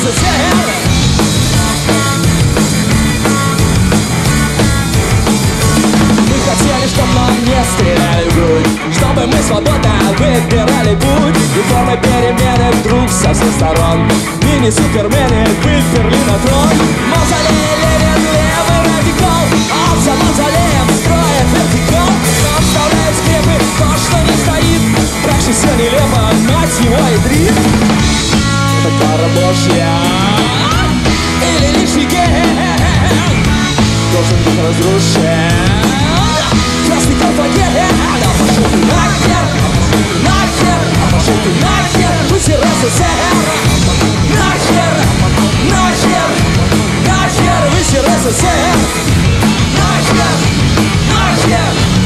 СССР Мы хотели, чтоб нам не стреляли в Чтобы мы свободно выбирали путь И формы перемены вдруг со всех сторон Мини-супермены выперли на трон Мазолей Ленин, левый радикал А за мазолеем строй стоит, то, что не стоит Так все нелепо, мать его и дрит Это пара божья Или лишний ген Должен быть разрушен Красный колпаген Да пошел ты нахер, нахер Пошел ты нахер, пусть и СССР Нахер, нахер, нахер, весь СССР Нахер, нахер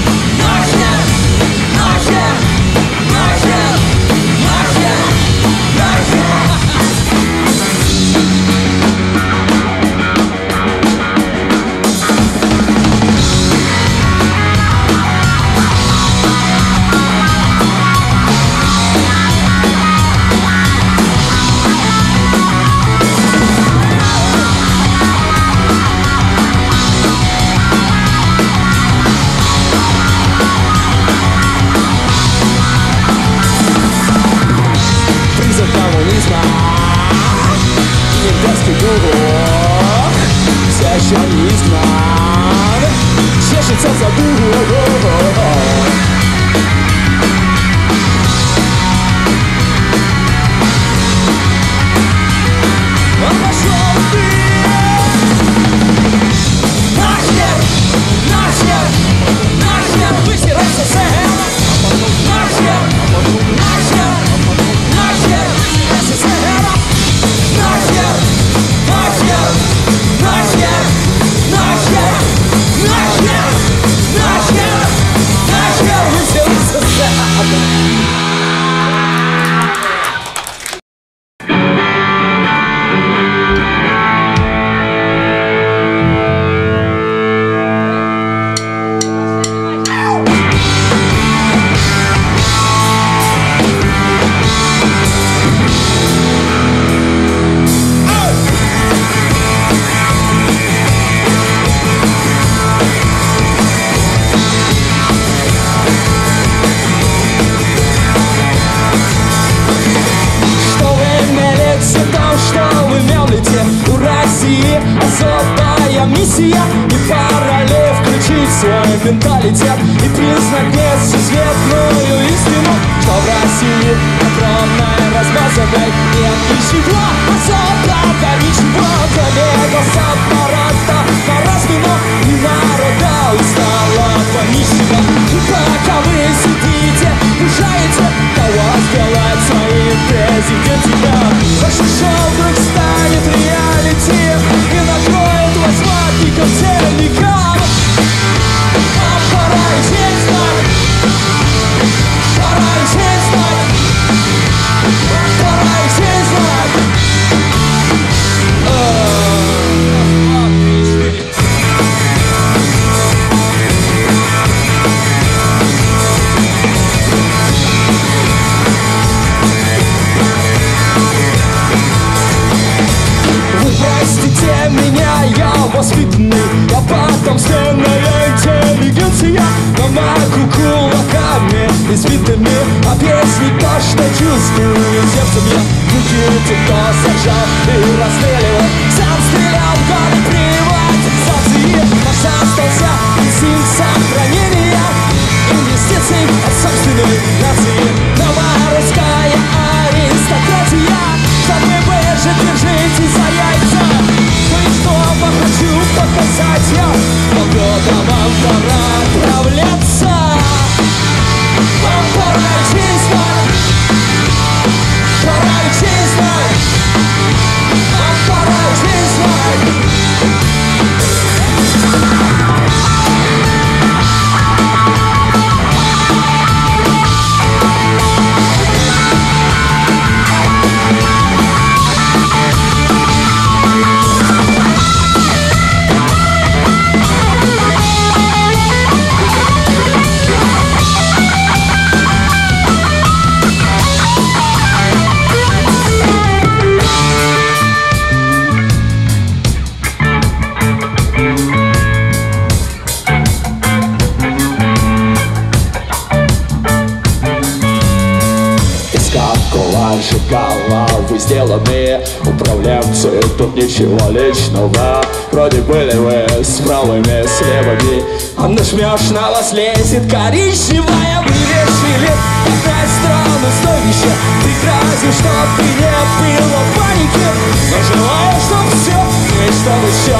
ничего личного Вроде были вы с правыми, с левыми А нажмешь на вас лезет коричневая Вы решили опять страну стоище Ты грозишь, чтоб ты не было паники Но желаю, чтоб все, и чтоб еще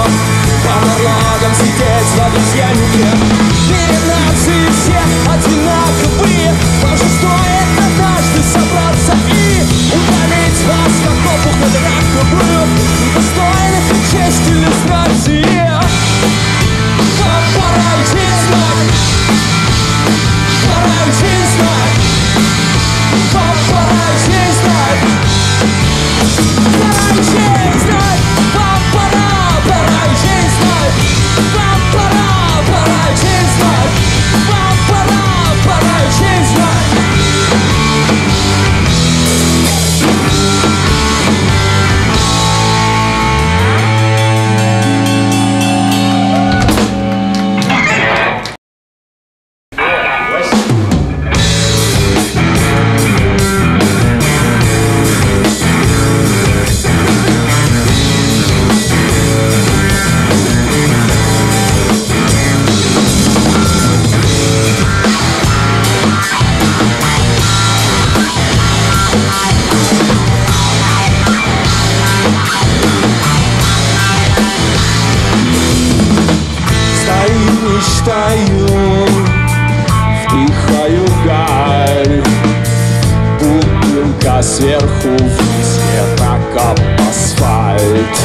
По нарлогам сидеть в обезьяннике. Перед нацией все одинаковые мечтаю, вдыхаю гарь. Бутылка сверху вниз, как об асфальт.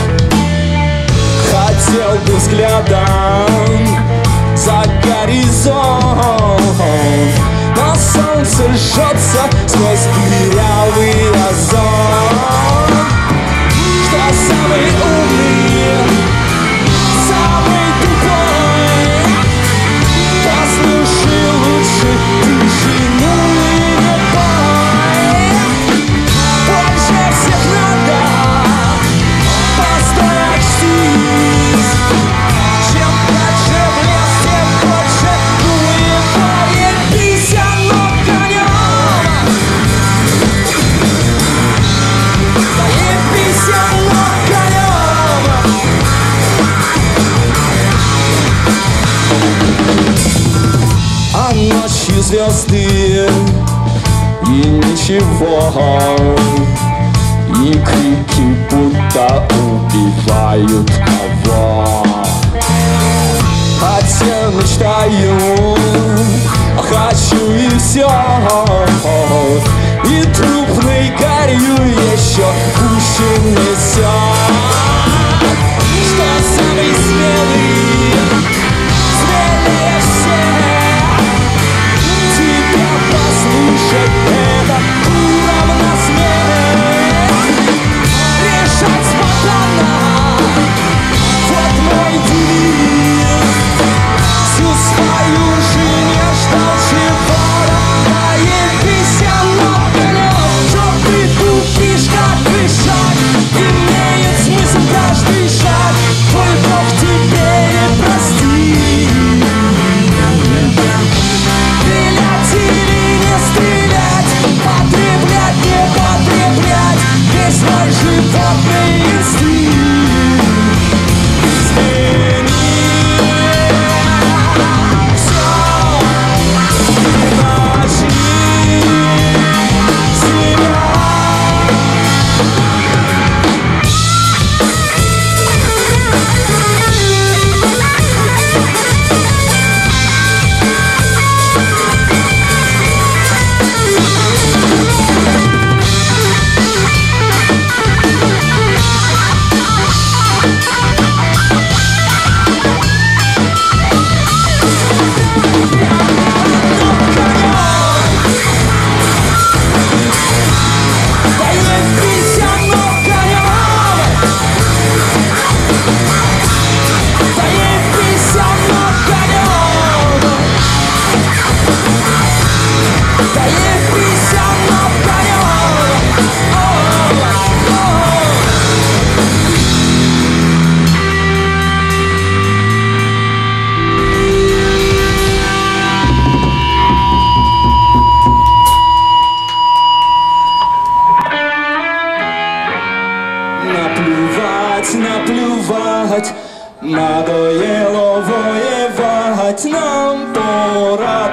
Хотел бы взглядом за горизонт Но солнце жжется сквозь дырявый озон звезды и ничего. И крики будто убивают кого. Хотя мечтаю, хочу и все И трупной горю еще пуще несет shake street. Надоело воевать Нам пора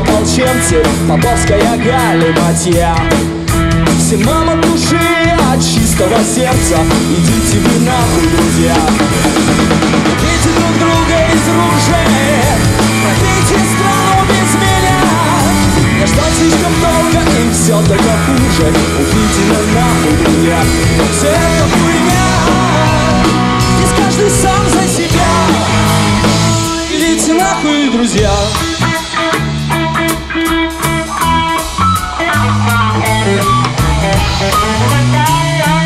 ополченцы Поповская галиматья Всем нам от души, от чистого сердца Идите вы нахуй, друзья. Бейте друг друга из рук же Пробейте страну без меня. Я ждал слишком долго, им все только хуже. Убейте на нахуй, друзья. Все это хуйня Здесь каждый сам за себя. Идите нахуй, друзья What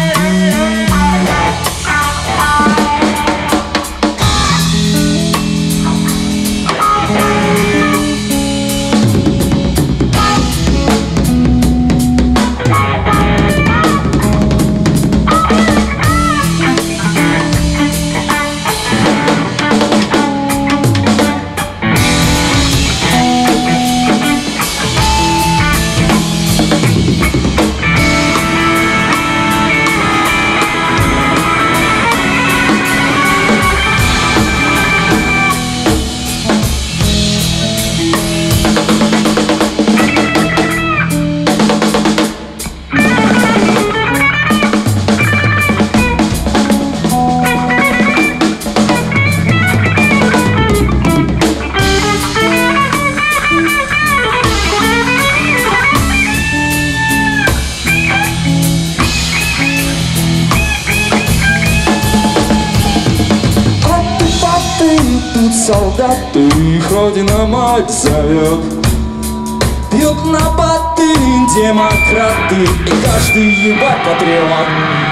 мать зовет Бьют на баты демократы И каждый ебать патриот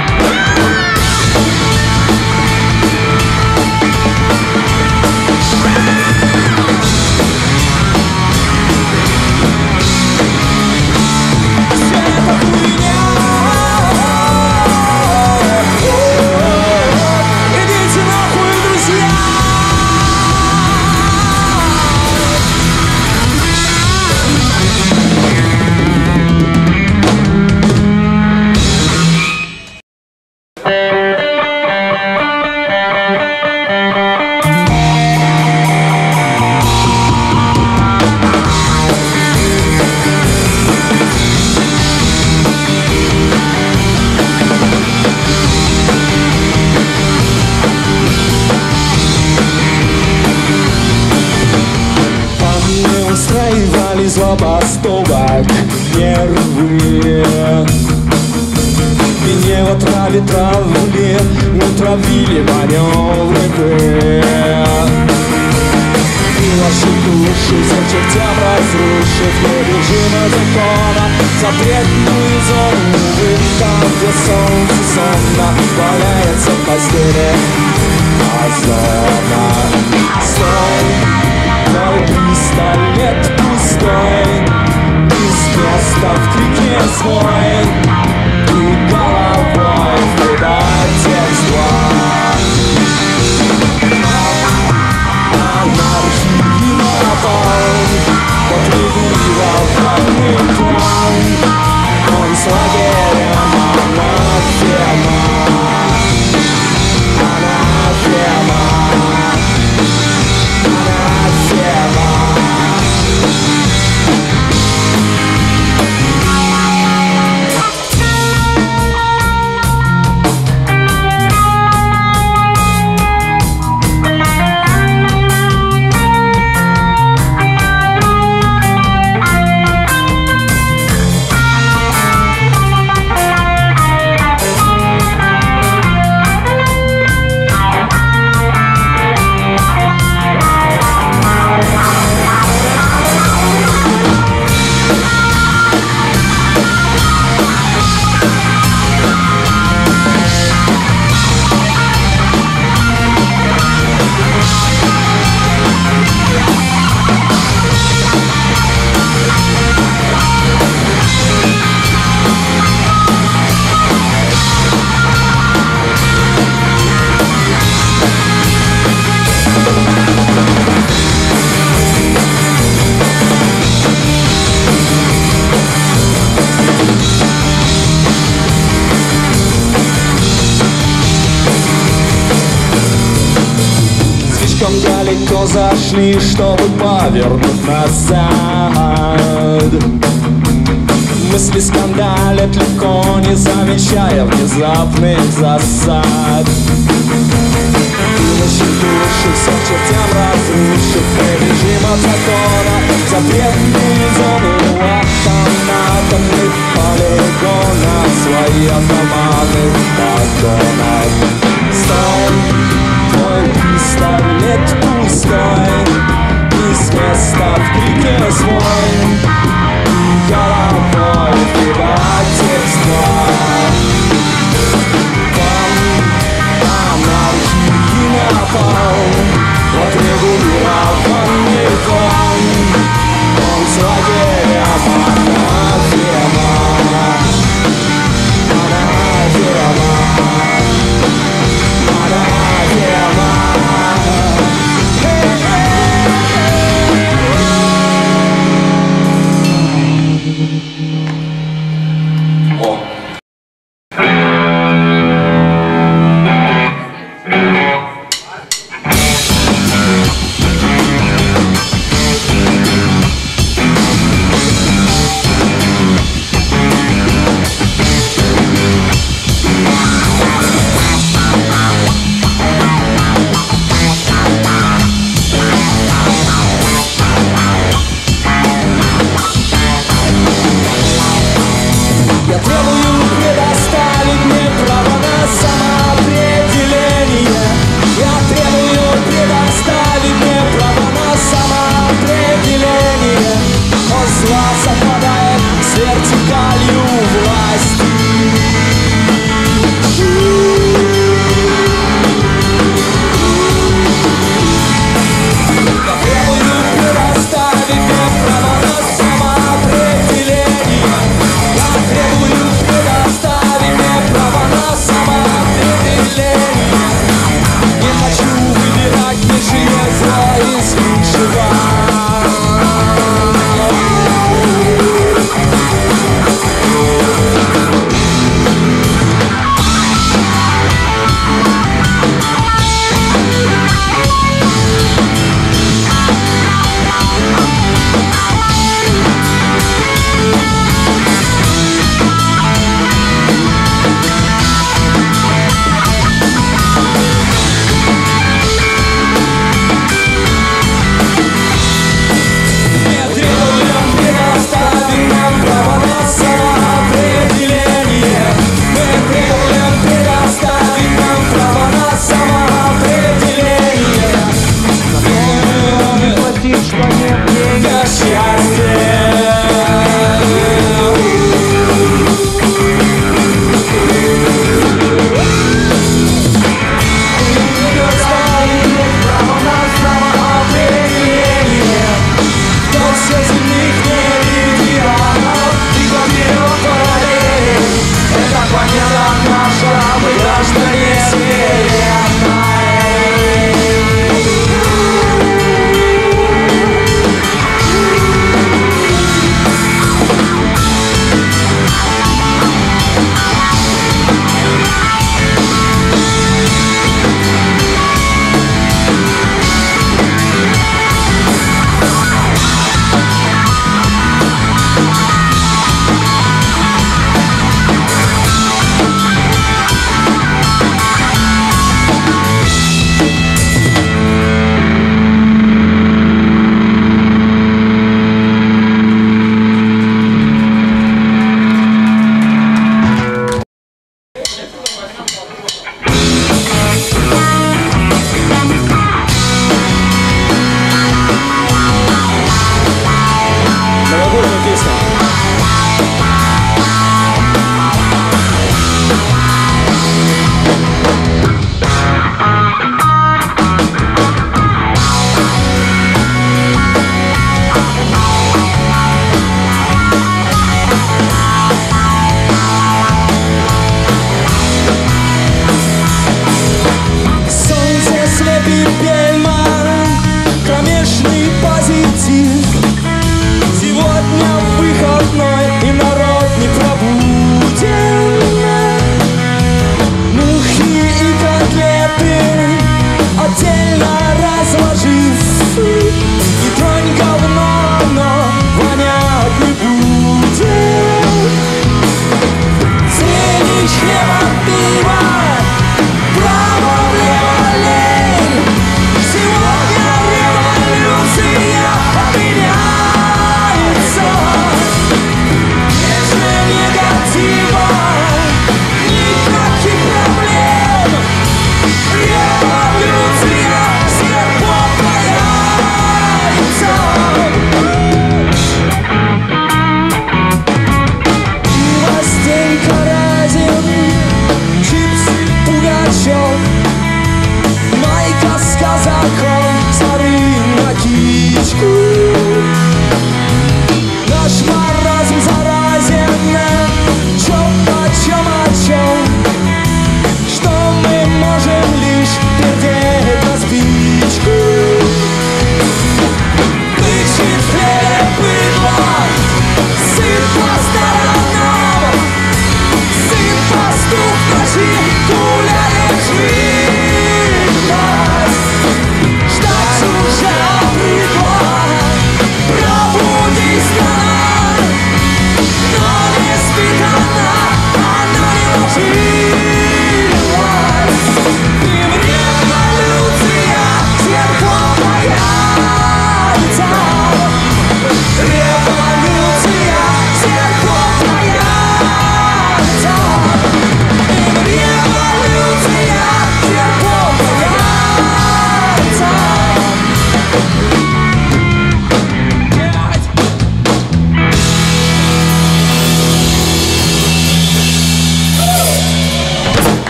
нашли, чтобы повернуть назад. Мысли скандалят легко, не замечая внезапных засад. Души, души, все к чертям разрушив режим от закона. Запретные зоны у автоматомных полигонов Свои автоматы погонов В крике свой Головой вбивать текст твой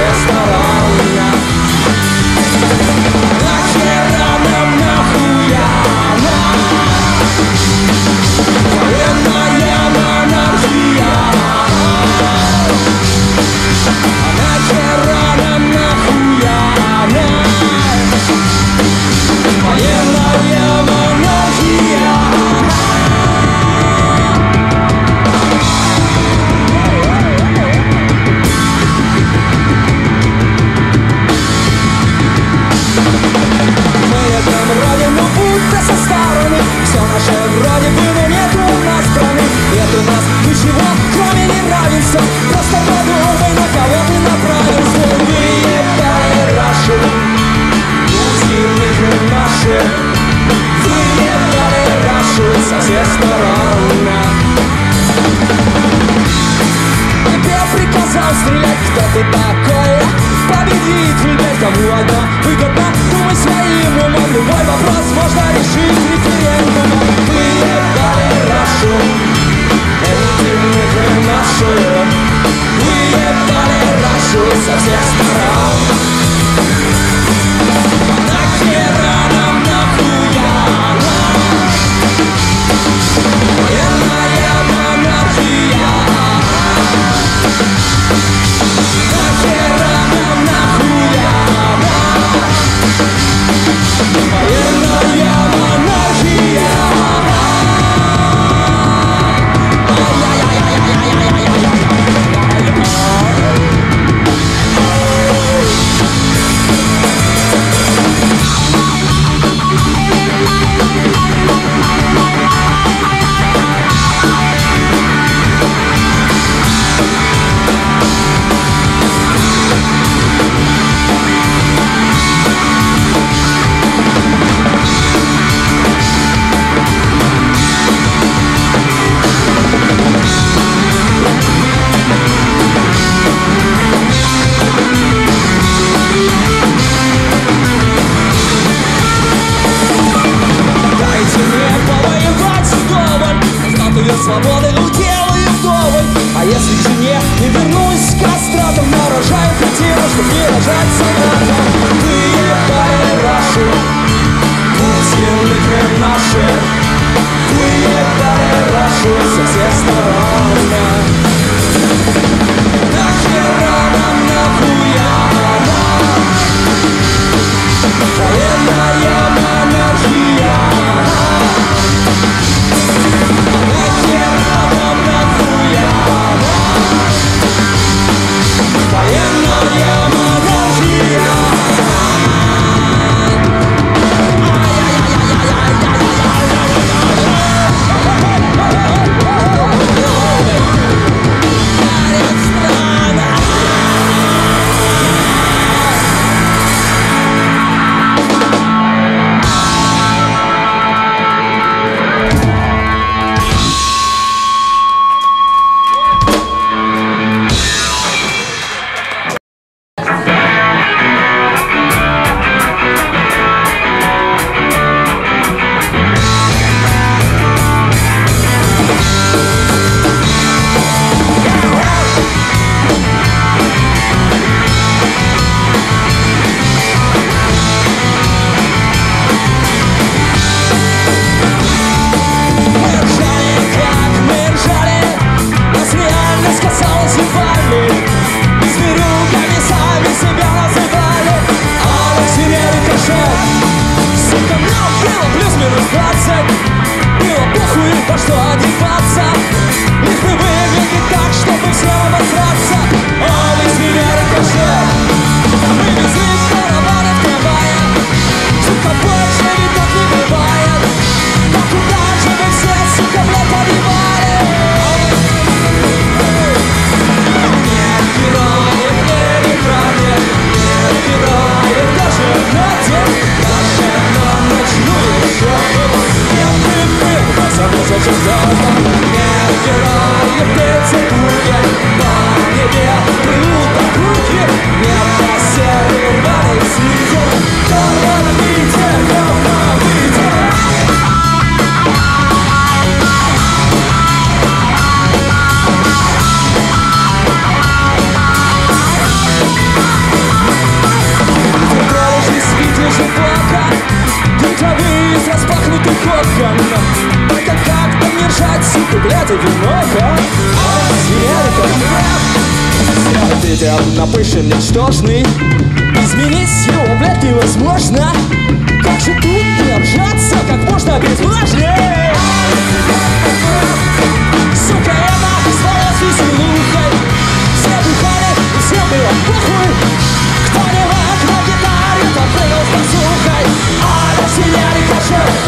estará.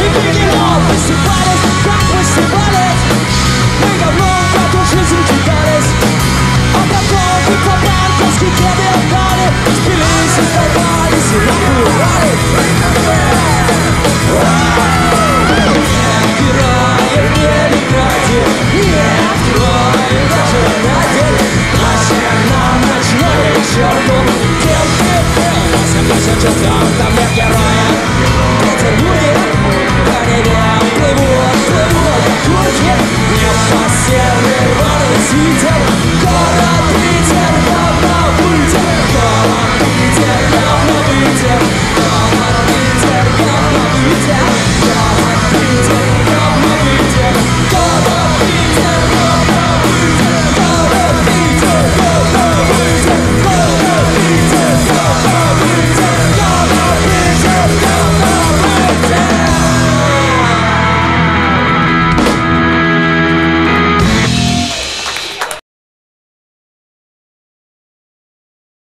Кошер и бегемот Высыпались, как